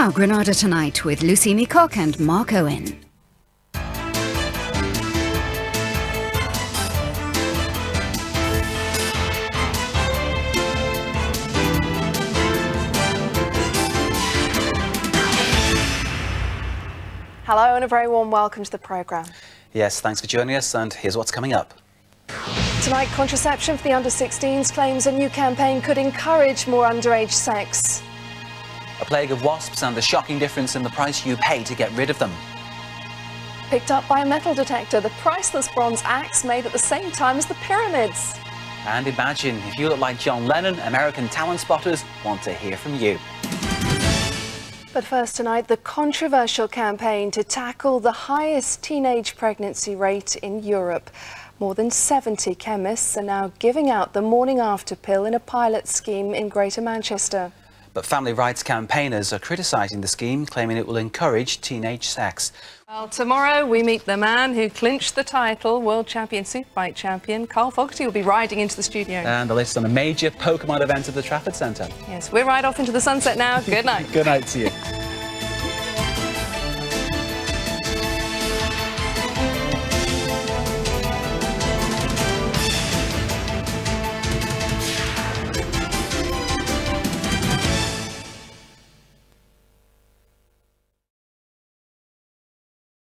Now, Granada Tonight with Lucy Meacock and Mark Owen. Hello and a very warm welcome to the programme. Yes, thanks for joining us and here's what's coming up. Tonight, contraception for the under-16s claims a new campaign could encourage more underage sex. A plague of wasps and the shocking difference in the price you pay to get rid of them. Picked up by a metal detector, the priceless bronze axe made at the same time as the pyramids. And imagine if you look like John Lennon, American talent spotters want to hear from you. But first tonight, the controversial campaign to tackle the highest teenage pregnancy rate in Europe. More than 70 chemists are now giving out the morning after pill in a pilot scheme in Greater Manchester. But family rights campaigners are criticising the scheme, claiming it will encourage teenage sex. Well, tomorrow we meet the man who clinched the title, World Champion Superbike Champion. Carl Fogarty will be riding into the studio. And the latest on a major Pokemon event at the Trafford Centre. Yes, we're right off into the sunset now. Good night. Good night to you.